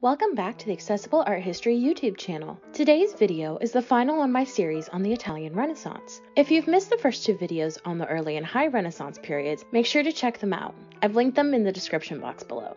Welcome back to the Accessible Art History YouTube channel. Today's video is the final on my series on the Italian Renaissance. If you've missed the first two videos on the early and high Renaissance periods, make sure to check them out. I've linked them in the description box below.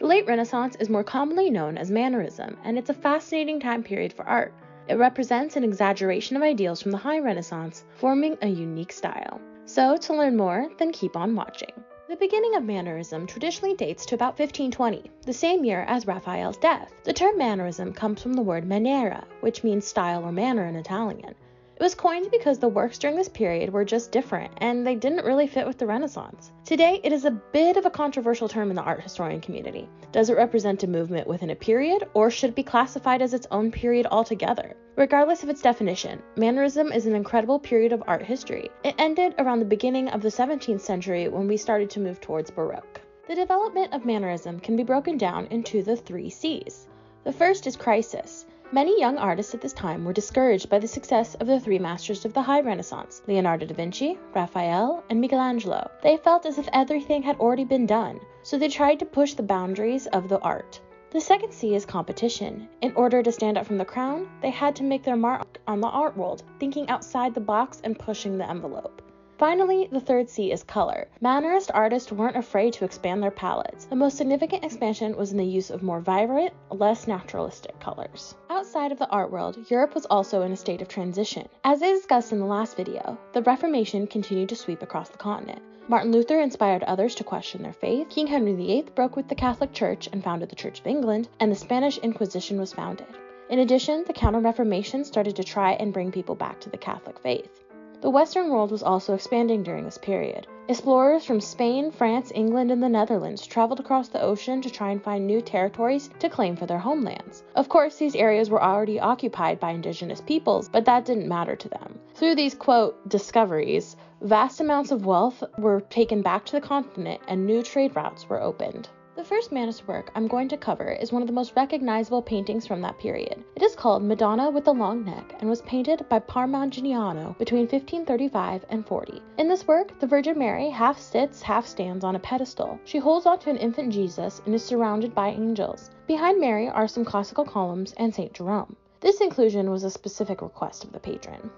The late Renaissance is more commonly known as Mannerism, and it's a fascinating time period for art. It represents an exaggeration of ideals from the high Renaissance, forming a unique style. So, to learn more, then keep on watching. The beginning of Mannerism traditionally dates to about 1520, the same year as Raphael's death. The term Mannerism comes from the word maniera, which means style or manner in Italian. It was coined because the works during this period were just different and they didn't really fit with the Renaissance. Today, it is a bit of a controversial term in the art historian community. Does it represent a movement within a period, or should it be classified as its own period altogether? Regardless of its definition, Mannerism is an incredible period of art history. It ended around the beginning of the 17th century when we started to move towards Baroque. The development of Mannerism can be broken down into the three C's. The first is crisis. Many young artists at this time were discouraged by the success of the three masters of the High Renaissance Leonardo da Vinci, Raphael, and Michelangelo. They felt as if everything had already been done, so they tried to push the boundaries of the art. The second C is competition. In order to stand out from the crowd, they had to make their mark on the art world, thinking outside the box and pushing the envelope. Finally, the third C is color. Mannerist artists weren't afraid to expand their palettes. The most significant expansion was in the use of more vibrant, less naturalistic colors. Outside of the art world, Europe was also in a state of transition. As I discussed in the last video, the Reformation continued to sweep across the continent. Martin Luther inspired others to question their faith, King Henry VIII broke with the Catholic Church and founded the Church of England, and the Spanish Inquisition was founded. In addition, the Counter Reformation started to try and bring people back to the Catholic faith. The Western world was also expanding during this period. Explorers from Spain, France, England, and the Netherlands traveled across the ocean to try and find new territories to claim for their homelands. Of course, these areas were already occupied by indigenous peoples, but that didn't matter to them. Through these, quote, discoveries, vast amounts of wealth were taken back to the continent and new trade routes were opened. The first Mannerist work I'm going to cover is one of the most recognizable paintings from that period. It is called Madonna with the Long Neck and was painted by Parmigianino between 1535 and 40. In this work, the Virgin Mary half sits, half stands on a pedestal. She holds onto an infant Jesus and is surrounded by angels. Behind Mary are some classical columns and St. Jerome. This inclusion was a specific request of the patron.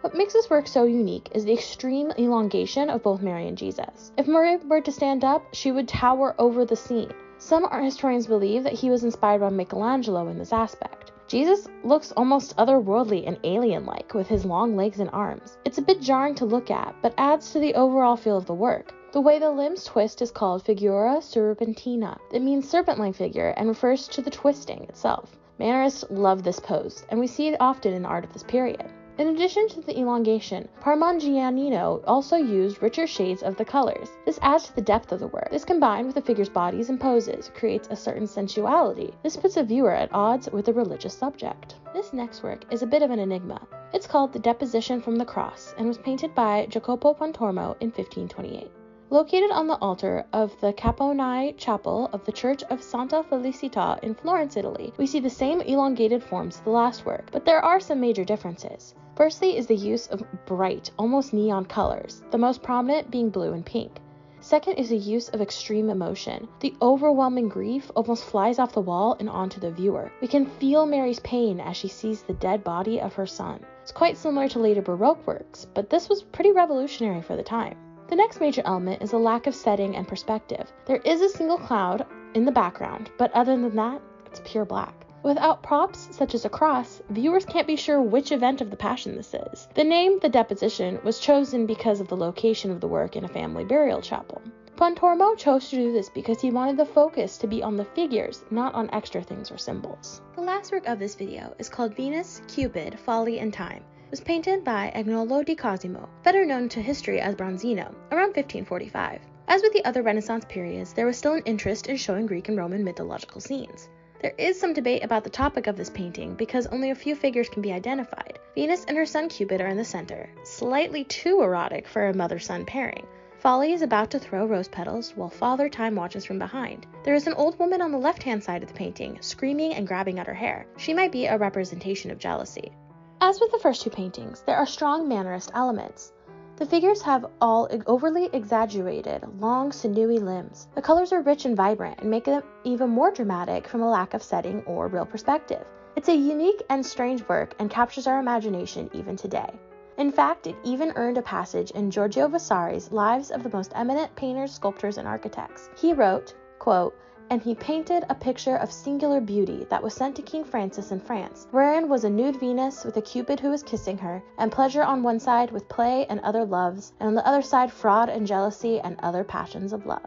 What makes this work so unique is the extreme elongation of both Mary and Jesus. If Mary were to stand up, she would tower over the scene. Some art historians believe that he was inspired by Michelangelo in this aspect. Jesus looks almost otherworldly and alien like with his long legs and arms. It's a bit jarring to look at, but adds to the overall feel of the work. The way the limbs twist is called figura serpentina. It means serpent-like figure and refers to the twisting itself. Mannerists love this pose, and we see it often in art of this period. In addition to the elongation, Parmigianino also used richer shades of the colors. This adds to the depth of the work. This combined with the figure's bodies and poses creates a certain sensuality. This puts a viewer at odds with the religious subject. This next work is a bit of an enigma. It's called The Deposition from the Cross and was painted by Jacopo Pontormo in 1528. Located on the altar of the Capponi Chapel of the Church of Santa Felicita in Florence, Italy, we see the same elongated forms of the last work, but there are some major differences. Firstly is the use of bright, almost neon colors, the most prominent being blue and pink. Second is the use of extreme emotion. The overwhelming grief almost flies off the wall and onto the viewer. We can feel Mary's pain as she sees the dead body of her son. It's quite similar to later Baroque works, but this was pretty revolutionary for the time. The next major element is a lack of setting and perspective. There is a single cloud in the background, but other than that, it's pure black. Without props, such as a cross, viewers can't be sure which event of the Passion this is. The name, The Deposition, was chosen because of the location of the work in a family burial chapel. Pontormo chose to do this because he wanted the focus to be on the figures, not on extra things or symbols. The last work of this video is called Venus, Cupid, Folly, and Time was painted by Agnolo di Cosimo, better known to history as Bronzino, around 1545. As with the other Renaissance periods, there was still an interest in showing Greek and Roman mythological scenes. There is some debate about the topic of this painting because only a few figures can be identified. Venus and her son Cupid are in the center, slightly too erotic for a mother son pairing. Folly is about to throw rose petals while Father Time watches from behind. There is an old woman on the left hand side of the painting, screaming and grabbing at her hair. She might be a representation of jealousy. As with the first two paintings, there are strong Mannerist elements. The figures have all overly exaggerated, long, sinewy limbs. The colors are rich and vibrant and make them even more dramatic from a lack of setting or real perspective. It's a unique and strange work and captures our imagination even today. In fact, it even earned a passage in Giorgio Vasari's Lives of the Most Eminent Painters, Sculptors, and Architects. He wrote, quote, and he painted a picture of singular beauty that was sent to King Francis in France, wherein was a nude Venus with a Cupid who was kissing her, and pleasure on one side with play and other loves, and on the other side fraud and jealousy and other passions of love.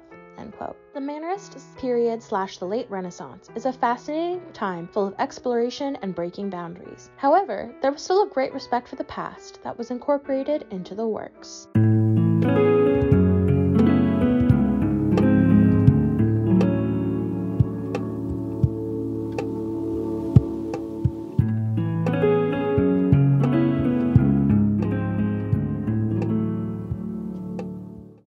The Mannerist period slash the late Renaissance is a fascinating time full of exploration and breaking boundaries. However, there was still a great respect for the past that was incorporated into the works.